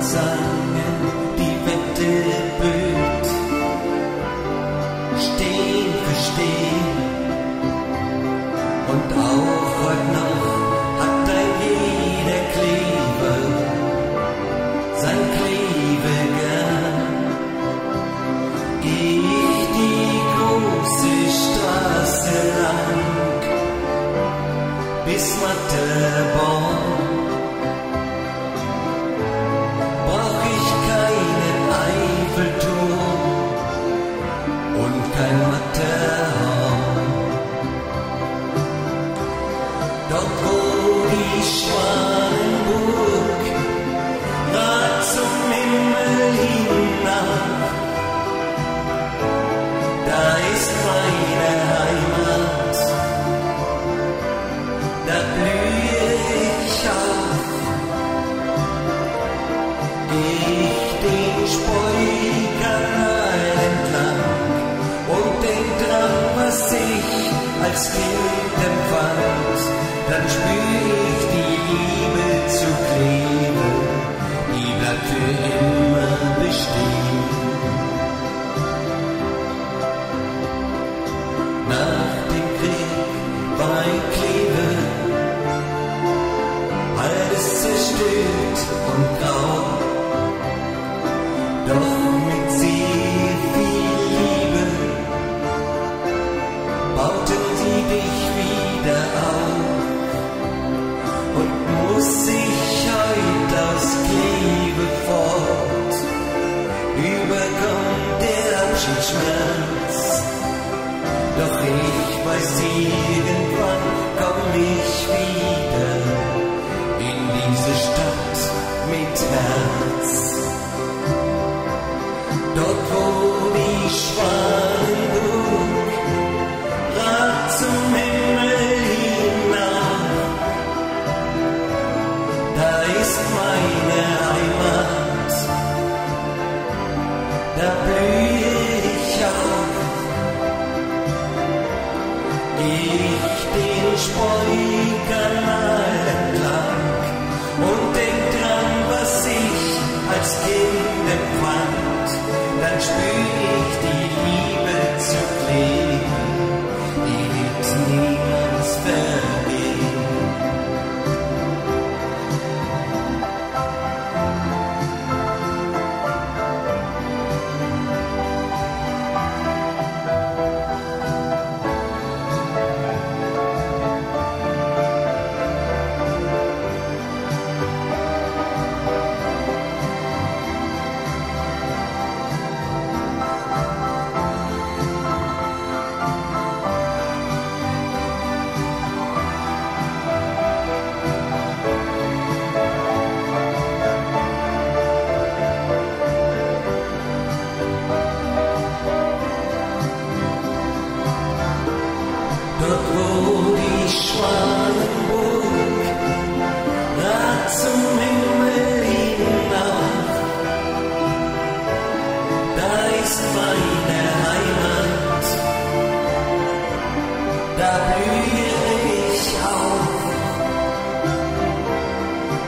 sangen die Wette blüht. Stehen für Stehen und auch heute noch hat ein jeder Kleber sein Klebe gern. Geh ich die große Straße lang bis Matterborn. Als Kind empfand, dann spür ich die Liebe zu Kleve, die bleibt für immer bestehen. Nach dem Krieg war in Kleve alles zerstört und grau. Doch dich wieder auf. Und muss ich heut aus Kleve fort, überkommt der Abschiedsschmerz. Doch ich weiß, irgendwann komm ich wieder in diese Stadt mit Herz. Dort wo die Schwanenburg ist meine Heimat, da blühe ich auf. Geh ich den Spoikanal entlang und denk dran, was ich als Kind